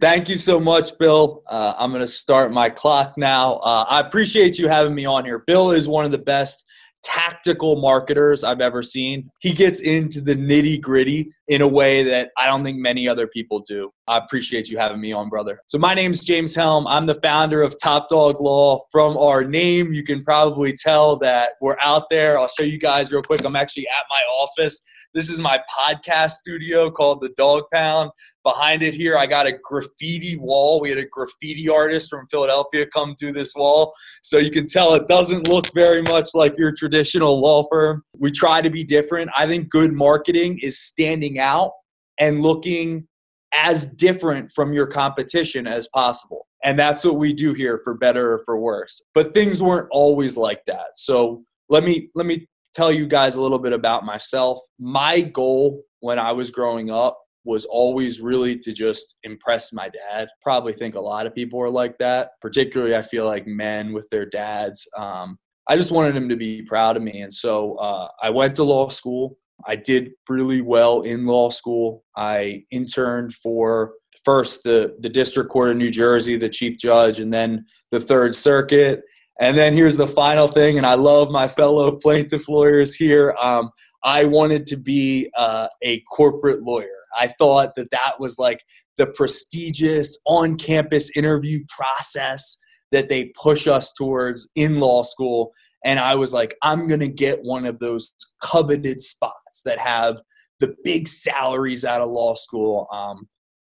Thank you so much, Bill. Uh, I'm going to start my clock now. Uh, I appreciate you having me on here. Bill is one of the best tactical marketers I've ever seen. He gets into the nitty gritty in a way that I don't think many other people do. I appreciate you having me on, brother. So, my name's James Helm. I'm the founder of Top Dog Law. From our name, you can probably tell that we're out there. I'll show you guys real quick. I'm actually at my office. This is my podcast studio called The Dog Pound. Behind it here, I got a graffiti wall. We had a graffiti artist from Philadelphia come do this wall. So you can tell it doesn't look very much like your traditional law firm. We try to be different. I think good marketing is standing out and looking as different from your competition as possible. And that's what we do here for better or for worse. But things weren't always like that. So let me let me tell you guys a little bit about myself. My goal when I was growing up was always really to just impress my dad. Probably think a lot of people are like that, particularly I feel like men with their dads. Um, I just wanted him to be proud of me. And so uh, I went to law school. I did really well in law school. I interned for first the, the District Court of New Jersey, the Chief Judge, and then the Third Circuit. And then here's the final thing, and I love my fellow plaintiff lawyers here. Um, I wanted to be uh, a corporate lawyer. I thought that that was like the prestigious on campus interview process that they push us towards in law school. And I was like, I'm going to get one of those coveted spots that have the big salaries out of law school. Um,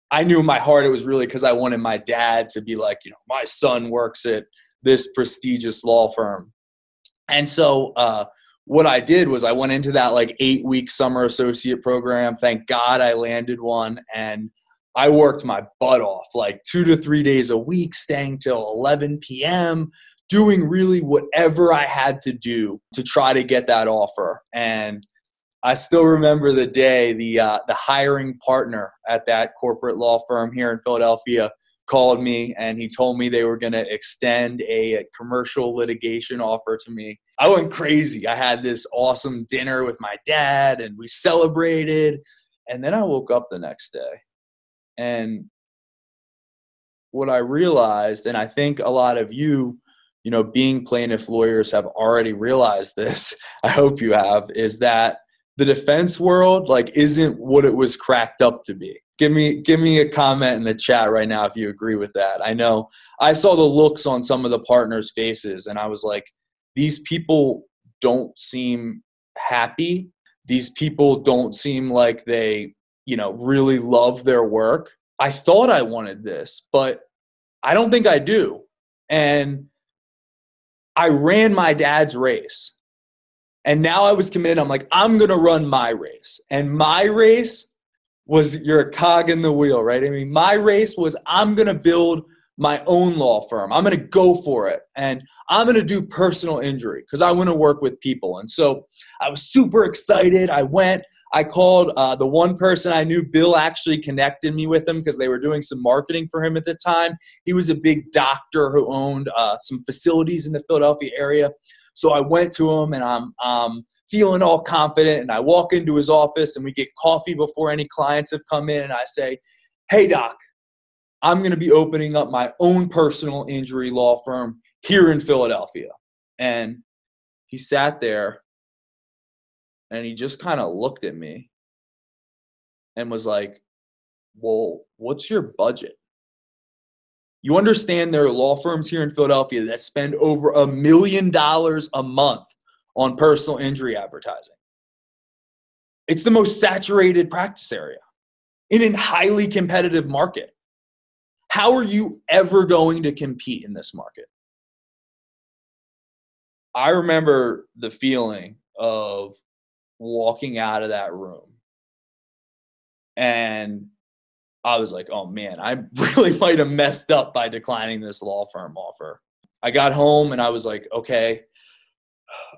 I knew in my heart it was really because I wanted my dad to be like, you know, my son works at this prestigious law firm. And so, uh, what I did was I went into that like eight week summer associate program. Thank God I landed one and I worked my butt off like two to three days a week, staying till 11 p.m., doing really whatever I had to do to try to get that offer. And I still remember the day the uh, the hiring partner at that corporate law firm here in Philadelphia called me and he told me they were going to extend a, commercial litigation offer to me. I went crazy. I had this awesome dinner with my dad and we celebrated. And then I woke up the next day. And what I realized, and I think a lot of you, you know, being plaintiff lawyers have already realized this. I hope you have, is that the defense world like isn't what it was cracked up to be give me give me a comment in the chat right now if you agree with that. I know I saw the looks on some of the partners' faces and I was like these people don't seem happy. These people don't seem like they, you know, really love their work. I thought I wanted this, but I don't think I do. And I ran my dad's race. And now I was committed. I'm like, I'm going to run my race. And my race was you're a cog in the wheel, right? I mean, my race was I'm going to build my own law firm. I'm going to go for it. And I'm going to do personal injury because I want to work with people. And so I was super excited. I went, I called uh, the one person I knew, Bill actually connected me with him because they were doing some marketing for him at the time. He was a big doctor who owned uh, some facilities in the Philadelphia area. So I went to him and I'm, feeling all confident and I walk into his office and we get coffee before any clients have come in and I say, "Hey doc, I'm going to be opening up my own personal injury law firm here in Philadelphia." And he sat there and he just kind of looked at me and was like, "Well, what's your budget?" You understand there are law firms here in Philadelphia that spend over a million dollars a month on personal injury advertising. It's the most saturated practice area in a highly competitive market. How are you ever going to compete in this market? I remember the feeling of walking out of that room and I was like, oh man, I really might have messed up by declining this law firm offer. I got home and I was like, okay,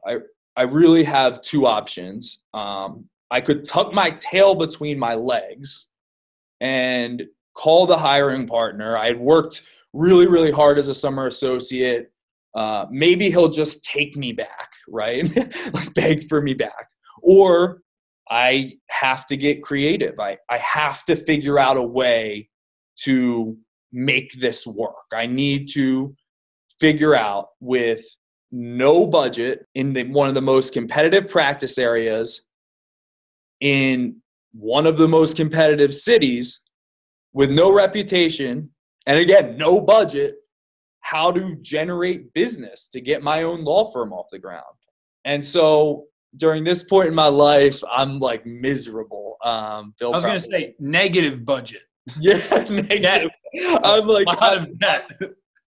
I I really have two options. Um, I could tuck my tail between my legs and call the hiring partner. I had worked really, really hard as a summer associate. Uh, maybe he'll just take me back, right? like beg for me back. Or I have to get creative. I, I have to figure out a way to make this work. I need to figure out with no budget in the, one of the most competitive practice areas in one of the most competitive cities with no reputation and again no budget how to generate business to get my own law firm off the ground and so during this point in my life i'm like miserable um Bill i was going to say negative budget yeah negative. i'm like I'm,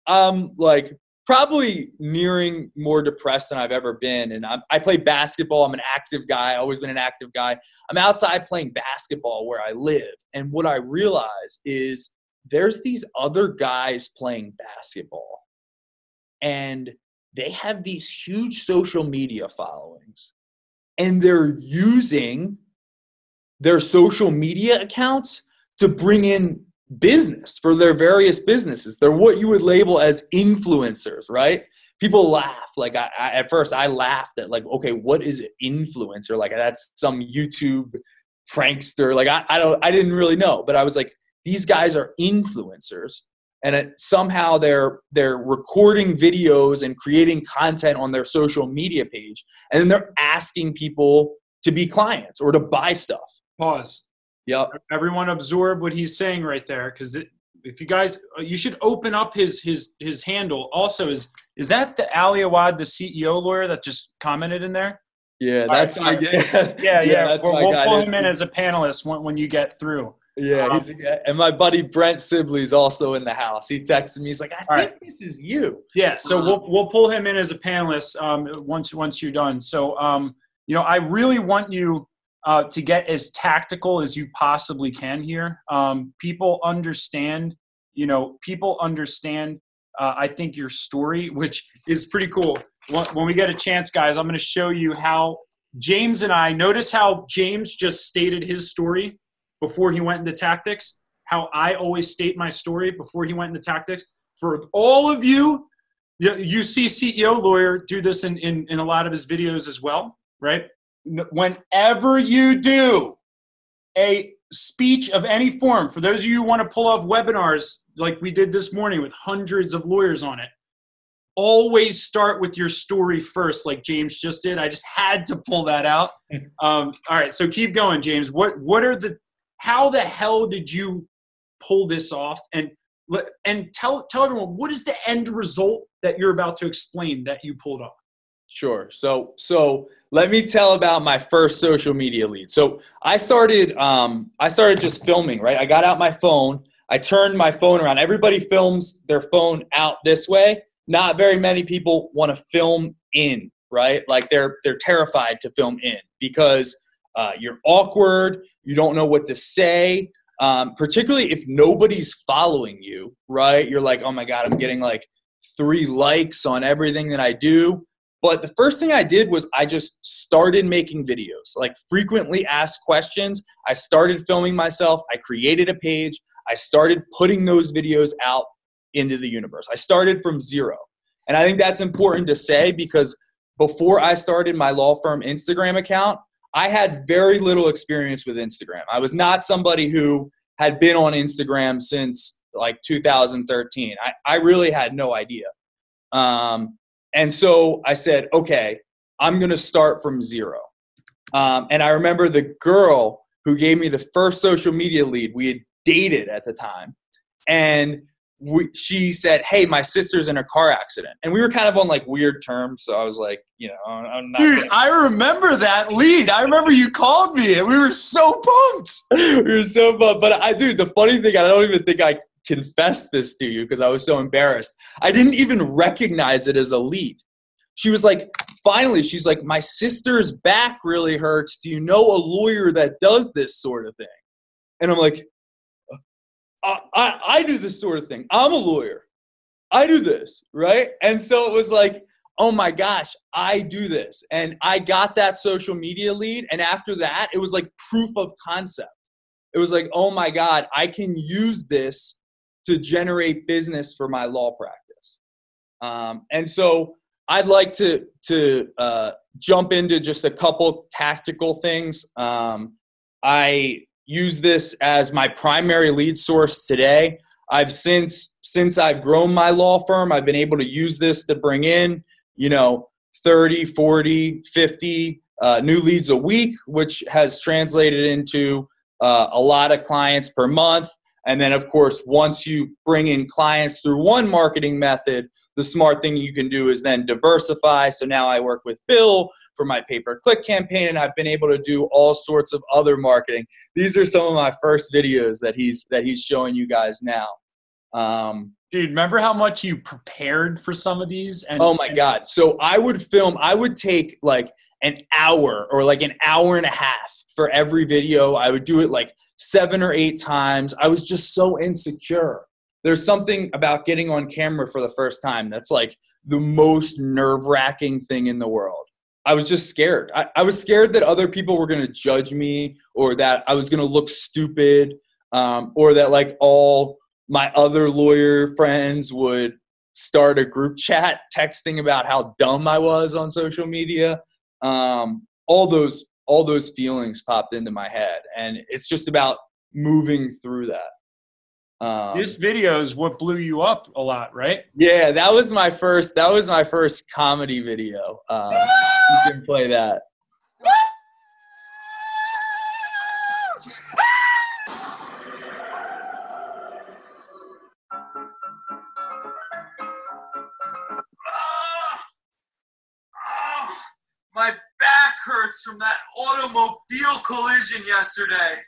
I'm like probably nearing more depressed than I've ever been. And I'm, i play basketball. I'm an active guy. Always been an active guy. I'm outside playing basketball where I live. And what I realize is there's these other guys playing basketball, and they have these huge social media followings, and they're using their social media accounts to bring in business for their various businesses. They're what you would label as influencers, right? People laugh. Like I, I, at first, I laughed at like, okay, what is an influencer? Like that's some YouTube prankster. Like I, I don't, I didn't really know, but I was like, these guys are influencers, and it, somehow they're they're recording videos and creating content on their social media page, and then they're asking people to be clients or to buy stuff. Pause Yep. Everyone absorb what he's saying right there, because if you guys, uh, you should open up his his his handle. Also, is is that the Ali Awad, the CEO lawyer that just commented in there? Yeah, that's right, my guy. Yeah, yeah. yeah we'll, we'll pull him in as a panelist when, when you get through. Yeah, um, and my buddy Brent Sibley is also in the house. He texted me. He's like, "I think right. this is you." Yeah, so we'll we'll pull him in as a panelist um, once once you're done. So, um, you know, I really want you uh, to get as tactical as you possibly can here. Um, people understand, you know, people understand. Uh, I think your story, which is pretty cool. When we get a chance, guys, I'm going to show you how James and I notice how James just stated his story before he went into tactics. How I always state my story before he went into tactics. For all of you, you see CEO lawyer do this in, in, in a lot of his videos as well, right? whenever you do a speech of any form, for those of you who want to pull off webinars like we did this morning with hundreds of lawyers on it, always start with your story first, like James just did. I just had to pull that out. Um, all right, so keep going, James. What what are the how the hell did you pull this off? And and tell tell everyone what is the end result that you're about to explain that you pulled off. Sure. So so let me tell about my first social media lead. So I started um, I started just filming, right? I got out my phone, I turned my phone around. Everybody films their phone out this way. Not very many people want to film in, right? Like they're they're terrified to film in because uh, you're awkward, you don't know what to say. Um, particularly if nobody's following you, right? You're like, oh my God, I'm getting like three likes on everything that I do. But the first thing I did was I just started making videos, like frequently asked questions. I started filming myself. I created a page. I started putting those videos out into the universe. I started from zero. And I think that's important to say because before I started my law firm Instagram account, I had very little experience with Instagram. I was not somebody who had been on Instagram since like 2013. I, I really had no idea. Um, and so I said, okay, I'm going to start from zero. Um, and I remember the girl who gave me the first social media lead, we had dated at the time. And we, she said, "Hey, my sister's in a car accident," and we were kind of on like weird terms. So I was like, you know, I'm not. Dude, I remember that lead. I remember you called me, and we were so pumped. we were so pumped. But I, dude, the funny thing, I don't even think I confessed this to you because I was so embarrassed. I didn't even recognize it as a lead. She was like, finally, she's like, my sister's back really hurts. Do you know a lawyer that does this sort of thing? And I'm like, I, I, do this sort of thing. I'm a lawyer. I do this, right? And so it was like, oh my gosh, I do this. And I got that social media lead. And after that, it was like proof of concept. It was like, oh my God, I can use this to generate business for my law practice. Um, and so I'd like to to uh, jump into just a couple tactical things. Um, I use this as my primary lead source today. I've since since I've grown my law firm, I've been able to use this to bring in, you know, 30, 40, 50 uh, new leads a week, which has translated into uh, a lot of clients per month. And then, of course, once you bring in clients through one marketing method, the smart thing you can do is then diversify. So now I work with Bill for my pay per click campaign, and I've been able to do all sorts of other marketing. These are some of my first videos that he's that he's showing you guys now. Um, Dude, remember how much you prepared for some of these? And, oh my god! So I would film. I would take like an hour or like an hour and a half for every video. I would do it like seven or eight times. I was just so insecure. There's something about getting on camera for the first time that's like the most nerve wracking thing in the world. I was just scared. I, I was scared that other people were going to judge me or that I was going to look stupid um, or that like all my other lawyer friends would start a group chat texting about how dumb I was on social media. Um, all those all those feelings popped into my head, and it's just about moving through that. Um, this video is what blew you up a lot, right? Yeah, that was my first. That was my first comedy video. Um, you can play that. Yesterday.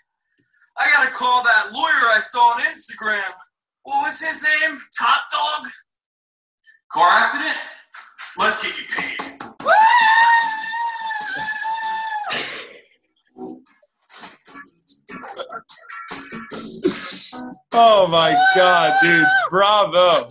I gotta call that lawyer I saw on Instagram. What was his name? Top Dog? Car accident? Let's get you paid. oh my god, dude. Bravo.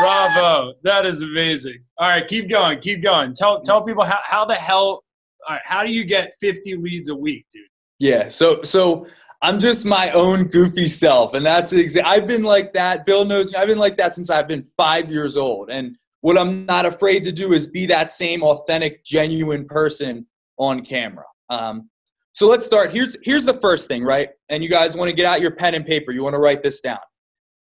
Bravo. That is amazing. All right, keep going. Keep going. Tell tell people how, how the hell all right, how do you get 50 leads a week, dude? Yeah. So so I'm just my own goofy self, and that's exa- I've been like that. Bill knows me. I've been like that since I've been five years old, and what I'm not afraid to do is be that same authentic, genuine person on camera. Um, so let's start. Here's here's the first thing, right? And you guys want to get out your pen and paper. You want to write this down.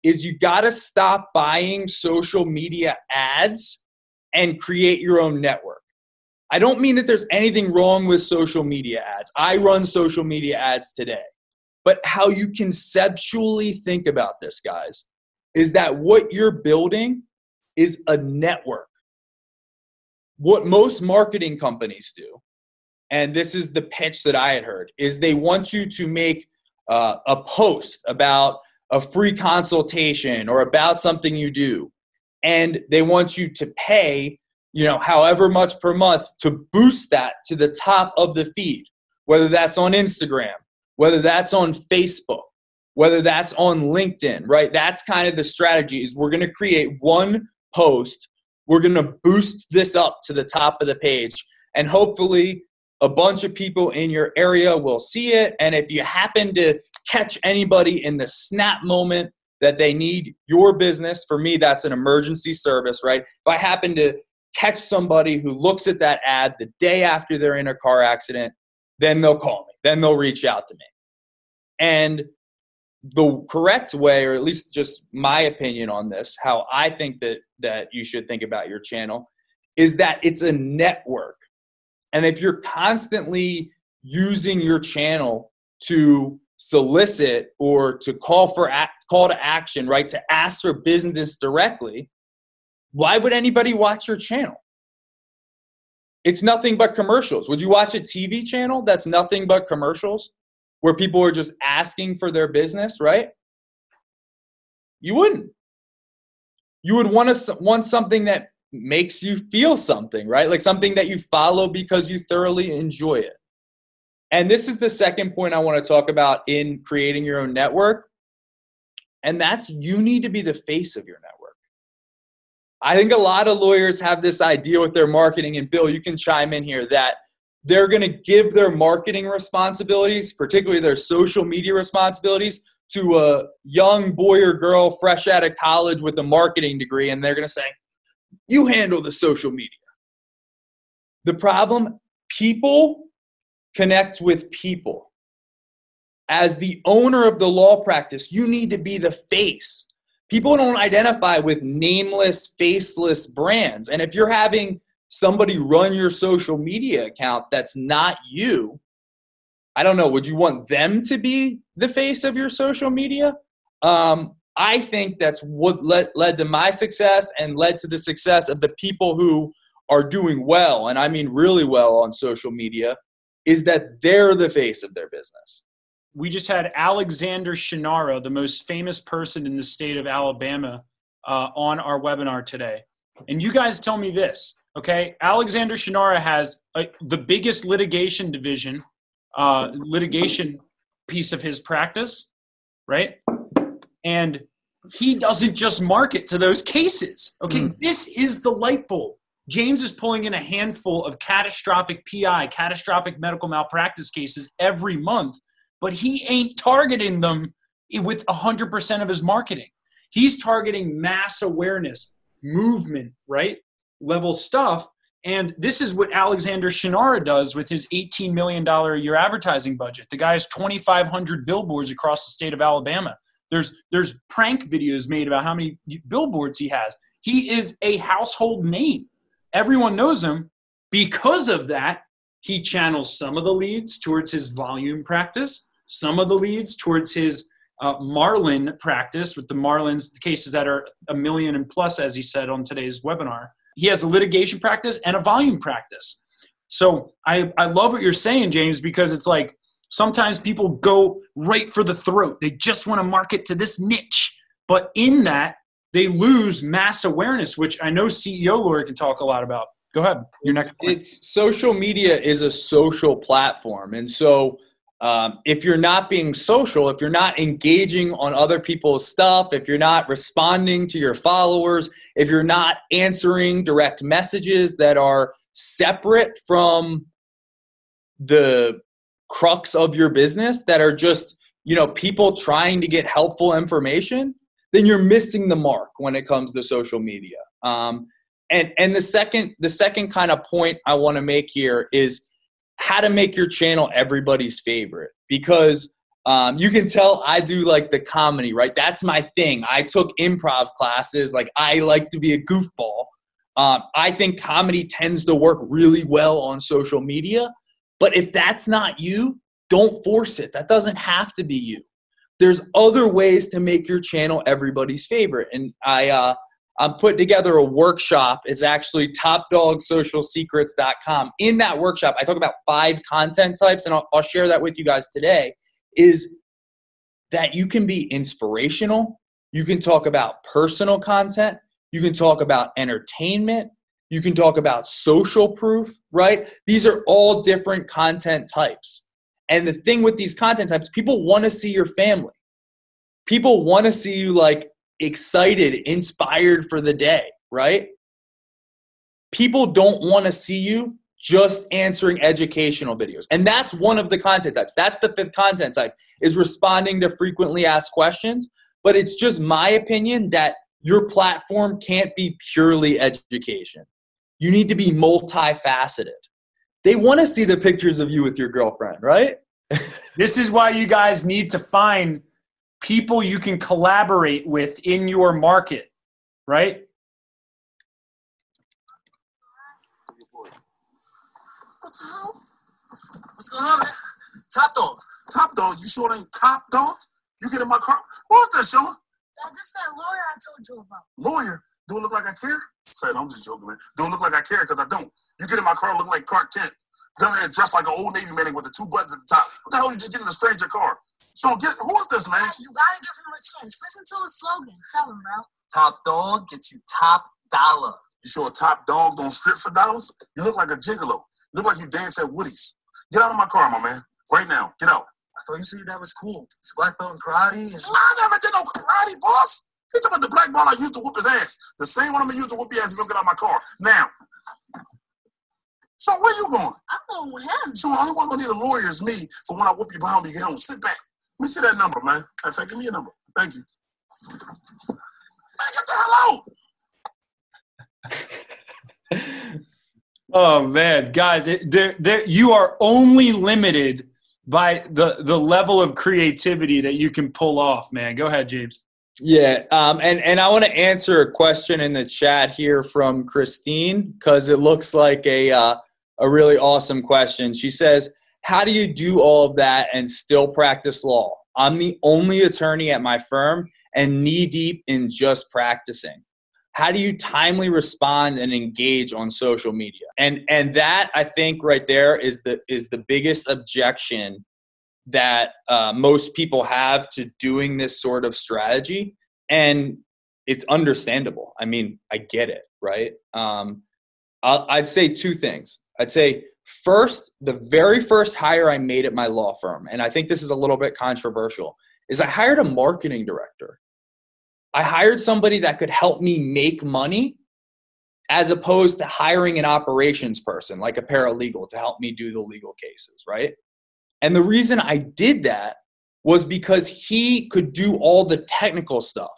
Is you got to stop buying social media ads and create your own network. I don't mean that there's anything wrong with social media ads. I run social media ads today. But how you conceptually think about this, guys, is that what you're building is a network. What most marketing companies do, and this is the pitch that I had heard, is they want you to make uh, a post about a free consultation or about something you do. And they want you to pay you know, however much per month to boost that to the top of the feed, whether that's on Instagram, whether that's on Facebook, whether that's on LinkedIn, right? That's kind of the strategy is we're going to create one post, we're going to boost this up to the top of the page and hopefully a bunch of people in your area will see it and if you happen to catch anybody in the snap moment that they need your business for me that's an emergency service right if i happen to catch somebody who looks at that ad the day after they're in a car accident, then they'll call me. Then they'll reach out to me. And the correct way, or at least just my opinion on this, how I think that that you should think about your channel, is that it's a network. And if you're constantly using your channel to solicit or to call for act, call to action, right, to ask for business directly, why would anybody watch your channel? It's nothing but commercials. Would you watch a TV channel that's nothing but commercials where people are just asking for their business, right? You wouldn't. You would want to want something that makes you feel something, right? Like something that you follow because you thoroughly enjoy it. And this is the second point I want to talk about in creating your own network. And that's you need to be the face of your network. I think a lot of lawyers have this idea with their marketing, and Bill, you can chime in here that they're going to give their marketing responsibilities, particularly their social media responsibilities, to a young boy or girl fresh out of college with a marketing degree, and they're going to say, You handle the social media. The problem people connect with people. as the owner of the law practice, you need to be the face. People don't identify with nameless, faceless brands. And if you're having somebody run your social media account that's not you, I don't know, would you want them to be the face of your social media? Um, I think that's what led, led to my success and led to the success of the people who are doing well, and I mean really well on social media, is that they're the face of their business. We just had Alexander Shunnarah, the most famous person in the state of Alabama, uh, on our webinar today. And you guys tell me this, okay? Alexander Shunnarah has a, the biggest litigation division, uh, litigation piece of his practice, right? And he doesn't just market to those cases. Okay, mm. this is the light bulb. James is pulling in a handful of catastrophic PI, catastrophic medical malpractice cases every month, but he ain't targeting them with 100% of his marketing. He's targeting mass awareness, movement, right? Level stuff. And this is what Alexander Shunnarah does with his $18 million a year advertising budget. The guy has 2,500 billboards across the state of Alabama. There's there's prank videos made about how many billboards he has. He is a household name. Everyone knows him. Because of that, he channels some of the leads towards his volume practice, some of the leads towards his uh, Marlin practice with the Marlins the cases that are a million and plus, as he said on today's webinar. He has a litigation practice and a volume practice. So I, I love what you're saying, James, because it's like Sometimes people go right for the throat. They just want to market to this niche. But in that, they lose mass awareness, which I know CEO Lawyer can talk a lot about. Go ahead. Your next It's social media is a social platform. And so um, if you're not being social, if you're not engaging on other people's stuff, if you're not responding to your followers, if you're not answering direct messages that are separate from the crux of your business that are just you know people trying to get helpful information then you're missing the mark when it comes to social media um, and and the second the second kind of point i want to make here is how to make your channel everybody's favorite because um, you can tell i do like the comedy right that's my thing i took improv classes like i like to be a goofball um, i think comedy tends to work really well on social media but if that's not you, don't force it. That doesn't have to be you. There's other ways to make your channel everybody's favorite. And I, uh, Um, I'm putting together a workshop. It's actually topdogsocialsecrets.com. In that workshop, I talk about five content types, and I'll, I'll share that with you guys today. Is that you can be inspirational, you can talk about personal content, you can talk about entertainment, you can talk about social proof, right? These are all different content types. And the thing with these content types, people want to see your family. People want to see you like excited, inspired for the day, right? People don't want to see you just answering educational videos. And that's one of the content types. That's the fifth content type is responding to frequently asked questions, but it's just my opinion that your platform can't be purely education. You need to be multifaceted. They want to see the pictures of you with your girlfriend, right? this is why you guys need to find people you can collaborate with in your market, right? What's going on, man? Top dog. Top dog, you sure ain't top dog? You get in my car? What's that, Sean? That's just that lawyer I told you about. Lawyer? Do it look like I care? Say, I'm just joking, man. Don't look like I care because I don't. You get in my car looking like Clark Kent. Come in dressed like an old Navy man with the two buttons at the top. What the hell you just get in a stranger car? So get who is this man? You gotta give him a chance. Listen to his slogan. Tell him, bro. Top dog gets you top dollar. You sure a top dog don't strip for dollars? You look like a gigolo. You look like you dance at Woody's. Get out of my car, my man. Right now. Get out. I thought you said that was cool. It's black belt in karate. And- I never did no karate, boss. He's talking about the black ball I used to whoop his ass. The same one I'm gonna use to whoop your ass if you don't get out of my car. Now. So where you going? I'm going with him. So the only one gonna need a lawyer is me for when I whoop you behind me you get home. Sit back. Let me see that number, man. In fact, give me your number. Thank you. Man, get the hell out. oh man, guys, it, there, there, you are only limited by the the level of creativity that you can pull off, man. Go ahead, James. Yeah, um, and and I want to answer a question in the chat here from Christine because it looks like a uh, a really awesome question. She says, "How do you do all of that and still practice law? I'm the only attorney at my firm and knee deep in just practicing. How do you timely respond and engage on social media? And and that I think right there is the is the biggest objection that uh, most people have to doing this sort of strategy and it's understandable i mean i get it right um, i'd say two things i'd say first the very first hire i made at my law firm and i think this is a little bit controversial is i hired a marketing director i hired somebody that could help me make money as opposed to hiring an operations person like a paralegal to help me do the legal cases right and the reason I did that was because he could do all the technical stuff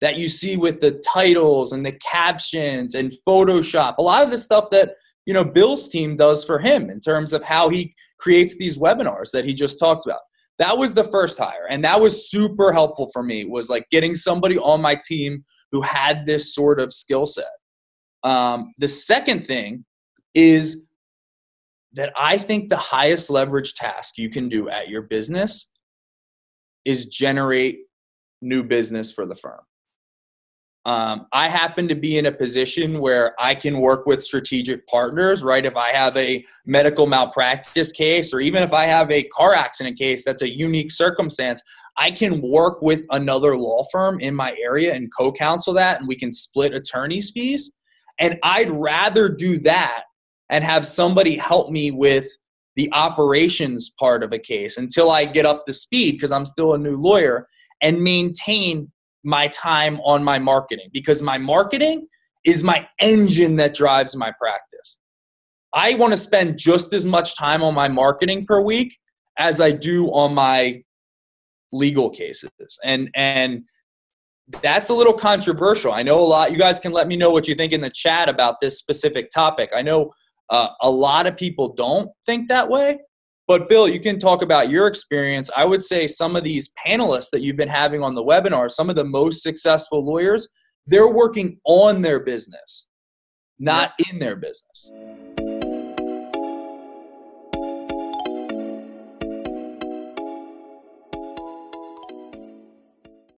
that you see with the titles and the captions and Photoshop. A lot of the stuff that you know Bill's team does for him in terms of how he creates these webinars that he just talked about. That was the first hire, and that was super helpful for me. Was like getting somebody on my team who had this sort of skill set. Um, the second thing is that I think the highest leverage task you can do at your business is generate new business for the firm. Um, I happen to be in a position where I can work with strategic partners, right? If I have a medical malpractice case, or even if I have a car accident case that's a unique circumstance, I can work with another law firm in my area and co counsel that, and we can split attorney's fees. And I'd rather do that and have somebody help me with the operations part of a case until I get up to speed because I'm still a new lawyer and maintain my time on my marketing because my marketing is my engine that drives my practice. I want to spend just as much time on my marketing per week as I do on my legal cases. And and that's a little controversial. I know a lot you guys can let me know what you think in the chat about this specific topic. I know uh, a lot of people don't think that way. But Bill, you can talk about your experience. I would say some of these panelists that you've been having on the webinar, some of the most successful lawyers, they're working on their business, not in their business.